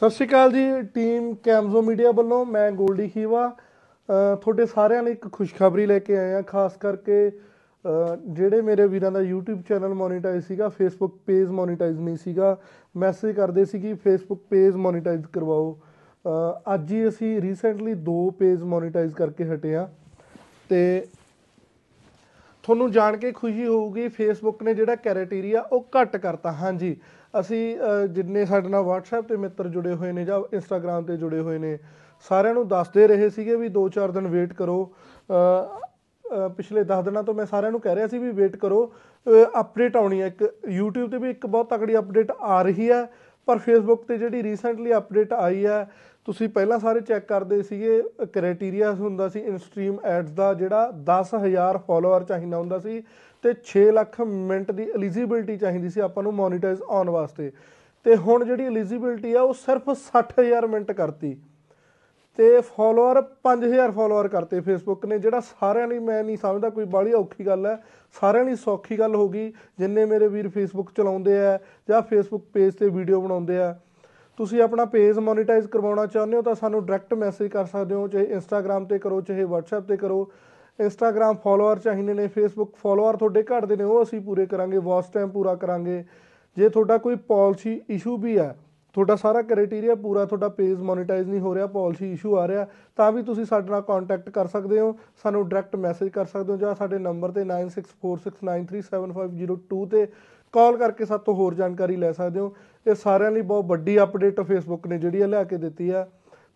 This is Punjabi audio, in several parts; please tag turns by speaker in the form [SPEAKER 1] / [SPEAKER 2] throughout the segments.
[SPEAKER 1] ਸਤਿ ਸ਼੍ਰੀ ਅਕਾਲ ਜੀ ਟੀਮ ਕੈਮਜ਼ੋ ਮੀਡੀਆ ਵੱਲੋਂ ਮੈਂ ਗੋਲਡੀ ਖੀਵਾ ਤੁਹਾਡੇ ਸਾਰਿਆਂ ਲਈ ਇੱਕ ਖੁਸ਼ਖਬਰੀ ਲੈ ਕੇ ਆਏ ਆ ਖਾਸ ਕਰਕੇ ਜਿਹੜੇ ਮੇਰੇ ਵੀਰਾਂ ਦਾ YouTube ਚੈਨਲ ਮੋਨੀਟਾਈਜ਼ ਸੀਗਾ, Facebook ਪੇਜ ਮੋਨੀਟਾਈਜ਼ ਨਹੀਂ ਸੀਗਾ ਮੈਸੇਜ ਕਰਦੇ ਸੀ ਕਿ Facebook ਪੇਜ ਮੋਨੀਟਾਈਜ਼ ਕਰਵਾਓ। ਅੱਜ ਹੀ ਅਸੀਂ ਰੀਸੈਂਟਲੀ ਦੋ ਪੇਜ ਮੋਨੀਟਾਈਜ਼ ਕਰਕੇ ਹਟੇ ਆ ਤੇ ਤੁਹਾਨੂੰ ਜਾਣ ਕੇ ਖੁਸ਼ੀ ਹੋਊਗੀ ਫੇਸਬੁੱਕ ਨੇ ਜਿਹੜਾ ਕ੍ਰਾਈਟੇਰੀਆ ਉਹ ਘੱਟ ਕਰਤਾ। ਹਾਂਜੀ, ਅਸੀਂ ਜਿੰਨੇ ਸਾਡੇ ਨਾਲ WhatsApp ਤੇ ਮਿੱਤਰ ਜੁੜੇ ਹੋਏ ਨੇ ਜਾਂ Instagram ਤੇ ਜੁੜੇ ਹੋਏ ਨੇ, ਸਾਰਿਆਂ ਨੂੰ ਦੱਸਦੇ ਰਹੇ ਸੀਗੇ ਵੀ 2-4 ਦਿਨ ਵੇਟ ਕਰੋ। ਪਿਛਲੇ 10 ਦਿਨਾਂ ਤੋਂ ਮੈਂ ਸਾਰਿਆਂ ਨੂੰ ਕਹਿ ਰਿਹਾ ਸੀ ਵੀ ਵੇਟ ਕਰੋ। ਅਪਡੇਟ ਆਉਣੀ ਹੈ। ਇੱਕ YouTube ਤੇ ਵੀ ਇੱਕ ਬਹੁਤ ਤਕੜੀ ਅਪਡੇਟ ਆ ਰਹੀ ਹੈ, ਪਰ Facebook ਤੇ ਜਿਹੜੀ ਰੀਸੈਂਟਲੀ ਅਪਡੇਟ ਆਈ ਹੈ ਤੁਸੀਂ ਪਹਿਲਾਂ ਸਾਰੇ ਚੈੱਕ ਕਰਦੇ ਸੀਗੇ ਕ੍ਰਾਈਟੇਰੀਆ ਹੁੰਦਾ ਸੀ ਇਨਸਟ੍ਰੀਮ ਐਡਸ ਦਾ ਜਿਹੜਾ 10000 ਫਾਲੋਅਰ ਚਾਹੀਦਾ ਹੁੰਦਾ ਸੀ ਤੇ 6 ਲੱਖ ਮਿੰਟ ਦੀ ਐਲੀਜੀਬਿਲਟੀ ਚਾਹੀਦੀ ਸੀ ਆਪਾਂ ਨੂੰ ਮੋਨੀਟਾਈਜ਼ ਆਉਣ ਵਾਸਤੇ। ਤੇ ਹੁਣ ਜਿਹੜੀ ਐਲੀਜੀਬਿਲਟੀ ਆ, ਉਹ ਸਿਰਫ 60000 ਮਿੰਟ ਕਰਤੀ। ਤੇ ਫਾਲੋਅਰ 5000 ਫਾਲੋਅਰ ਕਰਤੇ ਫੇਸਬੁੱਕ ਨੇ, ਜਿਹੜਾ ਸਾਰਿਆਂ ਲਈ ਮੈਂ ਨਹੀਂ ਸਮਝਦਾ, ਕੋਈ ਬਾਹਲੀ ਔਖੀ ਗੱਲ ਹੈ। ਸਾਰਿਆਂ ਲਈ ਸੌਖੀ ਗੱਲ ਹੋ ਗਈ, ਜਿੰਨੇ ਮੇਰੇ ਵੀਰ ਫੇਸਬੁੱਕ ਚਲਾਉਂਦੇ ਆ ਜਾਂ ਫੇਸਬੁੱਕ ਪੇਜ ਤੇ ਵੀਡੀਓ ਬਣਾਉਂਦੇ ਆ। ਤੁਸੀਂ ਆਪਣਾ ਪੇਜ ਮੋਨੀਟਾਈਜ਼ ਕਰਵਾਉਣਾ ਚਾਹੁੰਦੇ ਹੋ ਤਾਂ ਸਾਨੂੰ ਡਾਇਰੈਕਟ ਮੈਸੇਜ ਕਰ ਸਕਦੇ ਹੋ, ਚਾਹੇ ਇੰਸਟਾਗ੍ਰam ਤੇ ਕਰੋ, ਚਾਹੇ WhatsApp ਤੇ ਕਰੋ। ਇੰਸਟਾਗ੍ਰam ਫਾਲੋਅਰ ਚਾਹੀਦੇ ਨੇ ਫੇਸਬੁੱਕ ਫਾਲੋਅਰ ਤੁਹਾਡੇ ਘਟਦੇ ਨੇ, ਉਹ ਅਸੀਂ ਪੂਰੇ ਕਰਾਂਗੇ ਵਾਚ ਟਾਈਮ ਪੂਰਾ ਕਰਾਂਗੇ। ਜੇ ਤੁਹਾਡਾ ਕੋਈ ਪਾਲਿਸੀ ਇਸ਼ੂ ਵੀ ਹੈ ਤੁਹਾਡਾ ਸਾਰਾ ਕ੍ਰਾਈਟੇਰੀਆ ਪੂਰਾ, ਤੁਹਾਡਾ ਪੇਜ ਮੋਨੀਟਾਈਜ਼ ਨਹੀਂ ਹੋ ਰਿਹਾ ਪਾਲਿਸੀ ਇਸ਼ੂ ਆ ਰਿਹਾ, ਤਾਂ ਵੀ ਤੁਸੀਂ ਸਾਡੇ ਨਾਲ ਕੰਟੈਕਟ ਕਰ ਸਕਦੇ ਹੋ, ਸਾਨੂੰ ਡਾਇਰੈਕਟ ਮੈਸੇਜ ਕਰ ਸਕਦੇ ਹੋ ਜਾਂ ਸਾਡੇ ਨੰਬਰ ਤੇ 9646937502 ਤੇ ਕਾਲ ਕਰਕੇ ਸਾਡੇ ਤੋਂ ਹੋਰ ਜਾਣਕਾਰੀ ਲੈ ਸਕਦੇ ਹੋ। ਇਹ ਸਾਰਿਆਂ ਲਈ ਬਹੁਤ ਵੱਡੀ ਅਪਡੇਟ ਫੇਸਬੁੱਕ ਨੇ ਜਿਹੜੀ ਇਹ ਲਿਆ ਕੇ ਦਿੱਤੀ ਆ।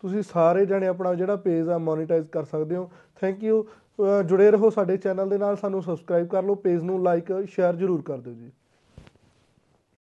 [SPEAKER 1] ਤੁਸੀਂ ਸਾਰੇ ਜਣੇ ਆਪਣਾ ਜਿਹੜਾ ਪੇਜ ਆ ਮੋਨੀਟਾਈਜ਼ ਕਰ ਸਕਦੇ ਹੋ। ਥੈਂਕ ਯੂ ਜੁੜੇ ਰਹੋ ਸਾਡੇ ਚੈਨਲ ਦੇ ਨਾਲ, ਸਾਨੂੰ ਸਬਸਕ੍ਰਾਈਬ ਕਰ ਲਓ ਪੇਜ ਨੂੰ ਲਾਈਕ ਸ਼ੇਅਰ ਜ਼ਰੂਰ ਕਰ ਦਿਓ ਜੀ।